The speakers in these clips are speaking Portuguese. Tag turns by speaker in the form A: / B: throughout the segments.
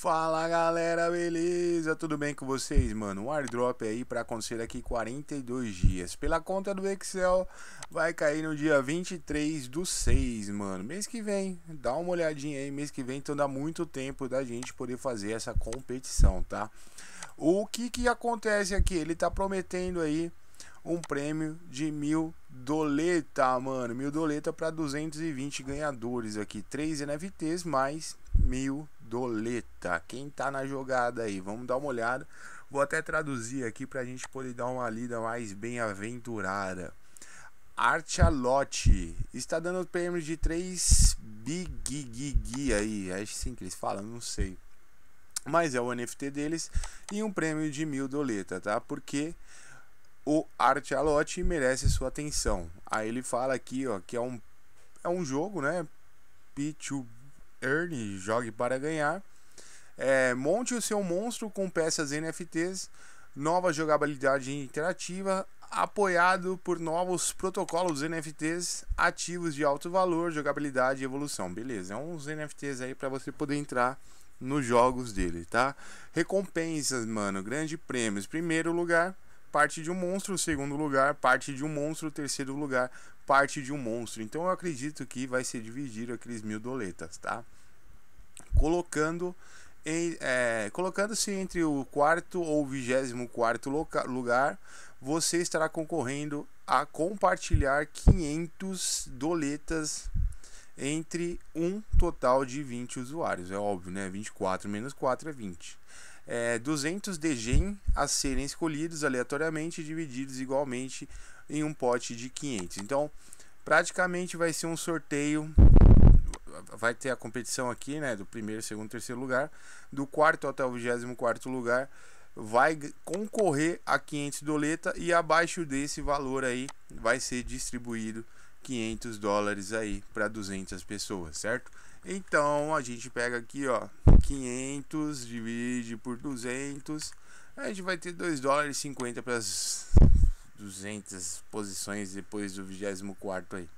A: Fala galera, beleza? Tudo bem com vocês, mano? Um airdrop aí para acontecer daqui 42 dias. Pela conta do Excel, vai cair no dia 23 do 6, mano. Mês que vem, dá uma olhadinha aí. Mês que vem, então dá muito tempo da gente poder fazer essa competição, tá? O que que acontece aqui? Ele tá prometendo aí um prêmio de mil doleta, mano. Mil doleta para 220 ganhadores aqui. 3 NFTs mais mil doleta. Quem tá na jogada aí? Vamos dar uma olhada. Vou até traduzir aqui pra gente poder dar uma lida mais bem-aventurada. Archalote está dando prêmio de 3 big aí. É assim que eles falam, não sei. Mas é o NFT deles e um prêmio de mil doleta, tá? Porque o Archalote merece sua atenção. Aí ele fala aqui, ó, que é um é um jogo, né? P2 Earn, jogue para ganhar. É, monte o seu monstro com peças NFTs, nova jogabilidade interativa, apoiado por novos protocolos NFTs ativos de alto valor, jogabilidade e evolução. Beleza, é uns NFTs aí para você poder entrar nos jogos dele, tá? Recompensas, mano, grandes prêmios. Primeiro lugar, parte de um monstro. Segundo lugar, parte de um monstro. Terceiro lugar, parte de um monstro. Então eu acredito que vai ser dividido aqueles mil doletas, tá? Colocando é, colocando-se entre o quarto ou vigésimo quarto lugar, você estará concorrendo a compartilhar 500 doletas entre um total de 20 usuários. É óbvio, né? 24 menos 4 é 20. É, 200 degen a serem escolhidos aleatoriamente e divididos igualmente em um pote de 500. Então, praticamente vai ser um sorteio. Vai ter a competição aqui, né? Do primeiro, segundo, terceiro lugar. Do quarto até o vigésimo quarto lugar. Vai concorrer a 500 doleta e abaixo desse valor aí vai ser distribuído 500 dólares aí para 200 pessoas, certo? Então a gente pega aqui, ó, 500 divide por 200, a gente vai ter 2 dólares e 50 para as 200 posições depois do 24 aí.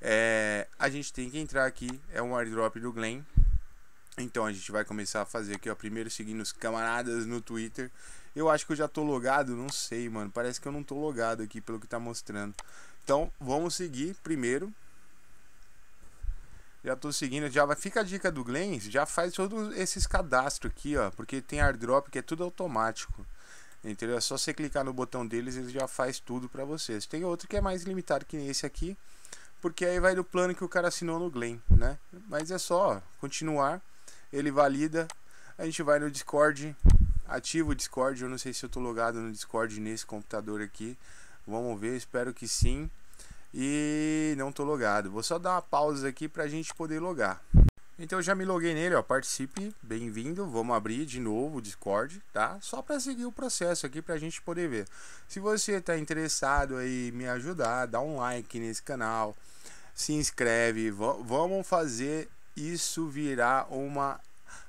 A: É, a gente tem que entrar aqui, é um airdrop do Glen. Então a gente vai começar a fazer aqui, ó, primeiro seguindo os camaradas no Twitter. Eu acho que eu já tô logado, não sei, mano. Parece que eu não tô logado aqui pelo que tá mostrando. Então, vamos seguir primeiro. Já tô seguindo, já vai, fica a dica do Glen, já faz todos esses cadastros aqui, ó, porque tem airdrop que é tudo automático. Entendeu? É só você clicar no botão deles, ele já faz tudo para vocês. Tem outro que é mais limitado que esse aqui, porque aí vai do plano que o cara assinou no Glen, né? Mas é só continuar, ele valida. A gente vai no Discord, ativa o Discord. Eu não sei se eu tô logado no Discord nesse computador aqui. Vamos ver, espero que sim. E não tô logado. Vou só dar uma pausa aqui pra gente poder logar. Então eu já me loguei nele, ó, participe, bem-vindo. Vamos abrir de novo o Discord, tá? Só para seguir o processo aqui pra gente poder ver. Se você tá interessado aí me ajudar, dá um like nesse canal, se inscreve, vamos fazer isso virar uma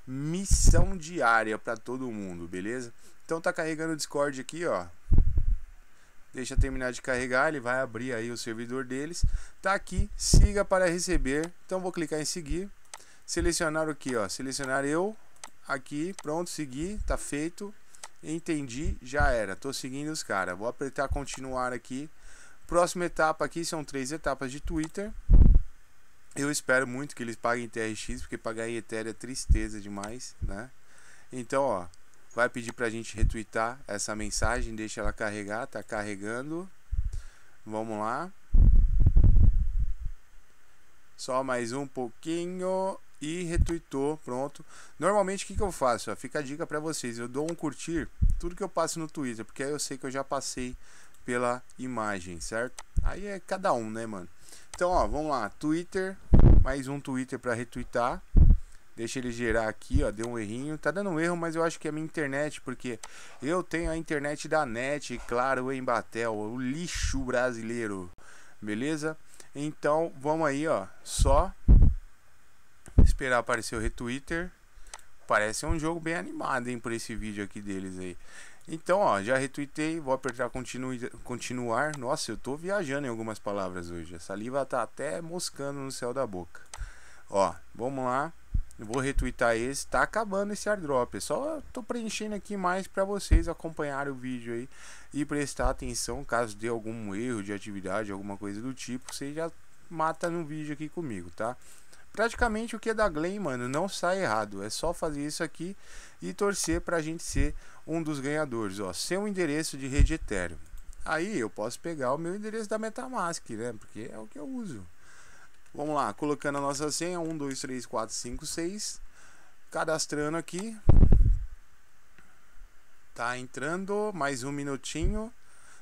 A: missão diária para todo mundo, beleza? Então tá carregando o Discord aqui, ó. Deixa terminar de carregar, ele vai abrir aí o servidor deles. Tá aqui, siga para receber. Então vou clicar em seguir. Selecionar o que, ó, selecionar eu, aqui, pronto, seguir, tá feito, entendi, já era, tô seguindo os caras, vou apertar continuar aqui, próxima etapa aqui são três etapas de Twitter, eu espero muito que eles paguem TRX, porque pagar em Ethereum é tristeza demais, né, então, ó, vai pedir pra gente retweetar essa mensagem, deixa ela carregar, tá carregando, vamos lá, só mais um pouquinho e retweetou, pronto. Normalmente o que, que eu faço? Fica a dica para vocês, eu dou um curtir tudo que eu passo no Twitter, porque aí eu sei que eu já passei pela imagem, certo? Aí é cada um, né, mano? Então, ó, vamos lá, Twitter, mais um Twitter para retweetar. Deixa ele gerar aqui, ó, deu um errinho. Tá dando um erro, mas eu acho que é minha internet, porque eu tenho a internet da NET, claro, em Batel, o lixo brasileiro. Beleza? Então, vamos aí, ó, só Esperar aparecer o retweeter. Parece um jogo bem animado, hein, por esse vídeo aqui deles aí. Então, ó, já retweetei, vou apertar continue, continuar. Nossa, eu tô viajando em algumas palavras hoje. A saliva tá até moscando no céu da boca. Ó, vamos lá. Eu vou retweetar esse. Tá acabando esse airdrop. É só tô preenchendo aqui mais para vocês acompanharem o vídeo aí e prestar atenção caso dê algum erro de atividade, alguma coisa do tipo. Você já mata no vídeo aqui comigo, tá? Praticamente o que é da Glen, mano, não sai errado. É só fazer isso aqui e torcer pra gente ser um dos ganhadores. Ó, seu endereço de rede Ethereum. Aí eu posso pegar o meu endereço da Metamask, né? Porque é o que eu uso. Vamos lá, colocando a nossa senha 1, 2, 3, 4, 5, 6. Cadastrando aqui. Tá entrando, mais um minutinho.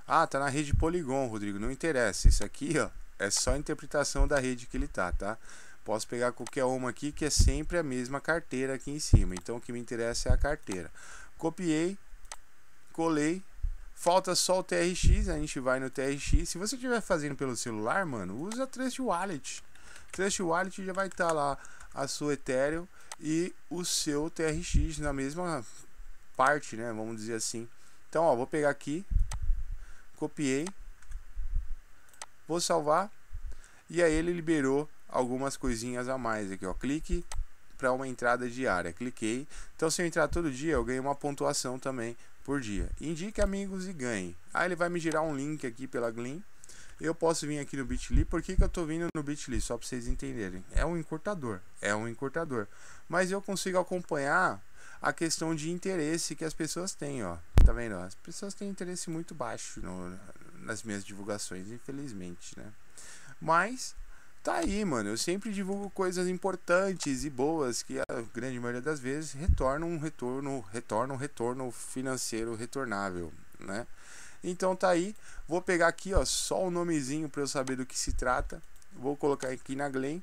A: Ah, tá na rede Polygon, Rodrigo. Não interessa. Isso aqui, ó, é só a interpretação da rede que ele tá, tá? Posso pegar qualquer uma aqui que é sempre a mesma carteira aqui em cima. Então o que me interessa é a carteira. Copiei, colei. Falta só o TRX, a gente vai no TRX. Se você estiver fazendo pelo celular, mano, usa Trust Wallet. Trust Wallet já vai estar tá lá a sua Ethereum e o seu TRX na mesma parte, né? Vamos dizer assim. Então, ó, vou pegar aqui, copiei, vou salvar e aí ele liberou algumas coisinhas a mais aqui, ó. Clique para uma entrada diária. Cliquei. Então, se eu entrar todo dia, eu ganho uma pontuação também por dia. Indique amigos e ganhe. Aí ele vai me gerar um link aqui pela Gleam eu posso vir aqui no Bitly. Por que, que eu estou vindo no Bitly? Só para vocês entenderem. É um encurtador. É um encurtador. Mas eu consigo acompanhar a questão de interesse que as pessoas têm, ó. Tá vendo? As pessoas têm interesse muito baixo no, nas minhas divulgações, infelizmente, né? Mas tá aí, mano. Eu sempre divulgo coisas importantes e boas que a grande maioria das vezes retornam um retorno, retornam um retorno financeiro retornável, né? Então tá aí. Vou pegar aqui, ó, só o nomezinho para eu saber do que se trata. Vou colocar aqui na Glen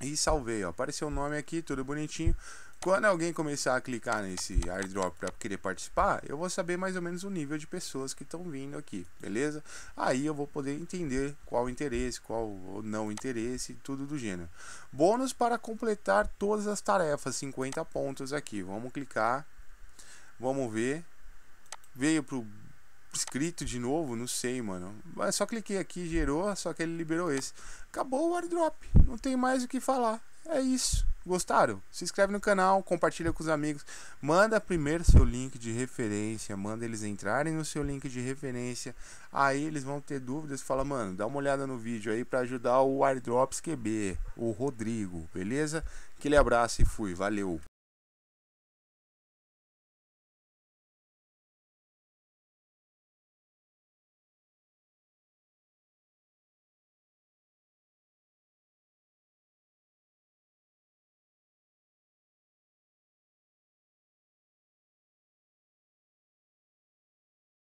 A: e salvei, ó. Apareceu o nome aqui, tudo bonitinho. Quando alguém começar a clicar nesse airdrop para querer participar, eu vou saber mais ou menos o nível de pessoas que estão vindo aqui, beleza? Aí eu vou poder entender qual o interesse, qual o não interesse, tudo do gênero. Bônus para completar todas as tarefas, 50 pontos aqui. Vamos clicar, vamos ver. Veio pro escrito de novo, não sei, mano. Mas só cliquei aqui, gerou, só que ele liberou esse. Acabou o airdrop, não tem mais o que falar. É isso. Gostaram? Se inscreve no canal, compartilha com os amigos. Manda primeiro seu link de referência, manda eles entrarem no seu link de referência. Aí eles vão ter dúvidas, fala, mano, dá uma olhada no vídeo aí para ajudar o Airdrops QB, o Rodrigo, beleza? Aquele abraço e fui, valeu.